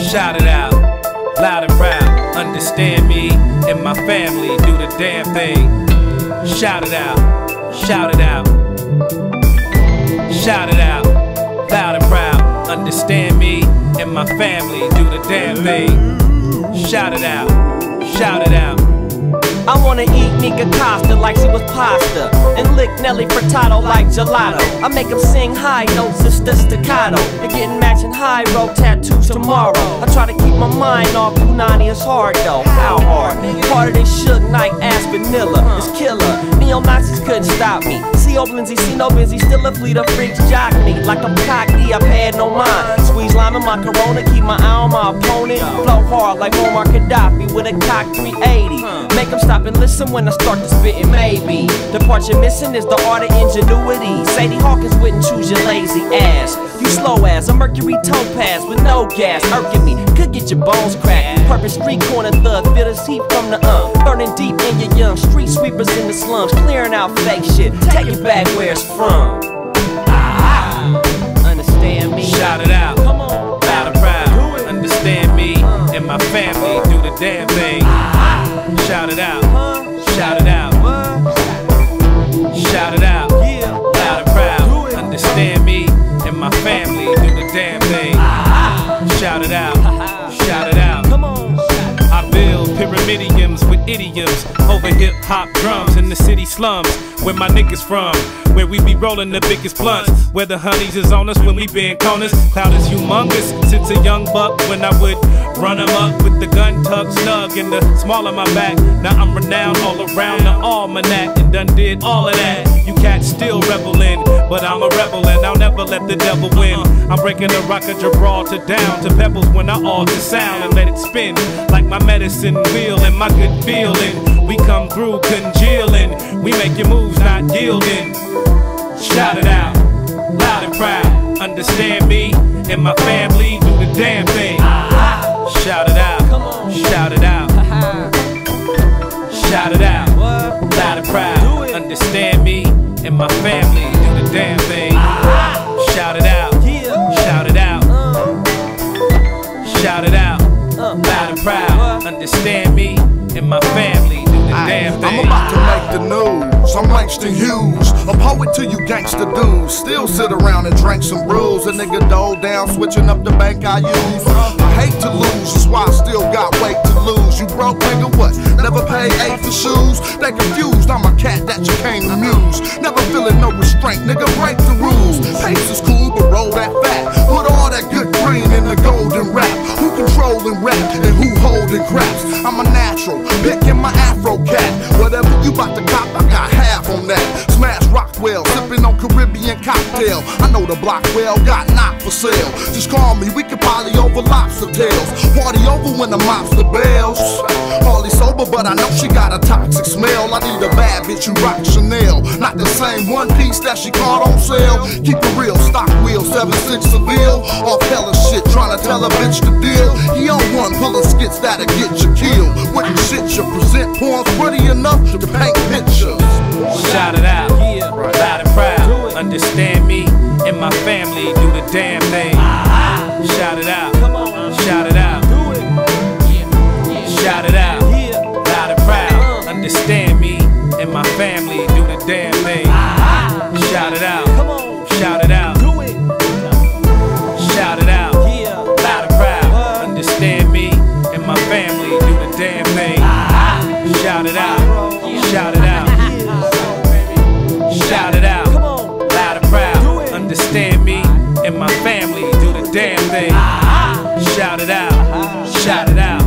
Shout it out, loud and proud. Understand me and my family do the damn thing. Shout it out, shout it out. Shout it out, loud and proud. Understand me and my family do the damn thing. Shout it out, shout it out. I wanna eat Nikka Costa like she was pasta. And lick Nelly Furtado like gelato. I make them sing high notes it's the staccato. And getting matching high road tattoos tomorrow. I try to keep my mind off Punani, it's hard though. How hard? Harder than Suge Knight, ass vanilla. It's killer, neo-Nazis couldn't stop me. See old Lindsay, see no still a fleet of freaks jock me Like I'm cocky, I've had no mind In my Corona, keep my eye on my opponent Flow hard like Muammar Gaddafi with a cock 380 Make them stop and listen when I start to spitting, maybe. The part you're missing is the art of ingenuity. Sadie Hawkins wouldn't choose your lazy ass. You slow ass, a Mercury topaz with no gas, irking me. Could get your bones cracked. Purpose street corner thug, feel this heat from the um. Burning deep in your young street sweepers in the slums, clearing out fake shit. Take it back where it's from. Damn thing. Shout it out, shout it out, shout it out. Loud and proud. Understand me and my family do the damn thing. Shout it out, shout it out. Pyramidiums with idioms over hip hop drums in the city slums where my niggas from. Where we be rolling the biggest blunts. Where the honeys is on us when we been corners. Cloud is humongous since a young buck when I would run run 'em up with the gun tucked snug in the small of my back. Now I'm renowned all around the almanac and done did all of that. You cats still reveling, but I'm a rebel and I'll never let the devil win. I'm breaking the rock of Gibraltar down to pebbles when I alter sound and let it spin like my medicine wheel and my good feeling. We come through congealing, we make your moves not yielding. Shout it out, loud and proud. Understand me and my family do the damn thing. Shout it out, shout it out, shout it out, loud and proud. Understand me and my family shout it out, uh. loud and proud. Understand me and my family damn I'm about to make the news. I'm Langston Hughes, a poet to you gangster dudes. Still sit around and drink some brews. A nigga dole down, switching up the bank I use. I hate to lose, that's why I still got weight to lose. You broke nigga, what? Never pay eight for shoes? They confused. I'm a cat that you came to muse. Never feeling no restraint, nigga. Break the rules. Pace is cool, but roll that fat. Rap and who holding craps? I'm a natural, picking my afro cat. Whatever you bout to cop, I got half on that. Smash Rockwell, sipping on Caribbean cocktail. I know the block well got knocked for sale. Just call me, we can poly over lobster tails. Party over when the mobster bells. Harley sober, but I know she got a toxic smell. I need a bad bitch who rock Chanel. Not the same one piece that she caught on sale. Keep it real, stock wheel, 7-6 Seville. Off hella shit, trying to tell a bitch to deal. He on one, pulling skits that'll get you killed. With the shit you present, porn's pretty enough to paint pictures. Shout it out, loud and proud. Understand me and my family do the damn thing. Shout it out, Come on, shout it out, shout it out, loud and proud. Understand me and my family do the damn thing. Shout it out, shout it out, Shout it out. Shout it out. Shout it out. Loud and proud. Understand me and my family. Do the damn thing. Shout it out. Shout it out.